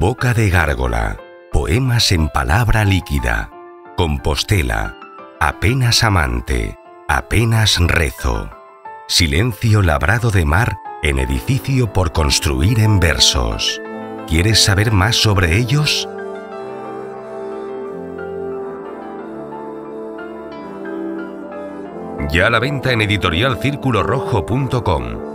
Boca de Gárgola. Poemas en palabra líquida. Compostela. Apenas amante. Apenas rezo. Silencio labrado de mar en edificio por construir en versos. ¿Quieres saber más sobre ellos? Ya a la venta en editorialcirculorrojo.com.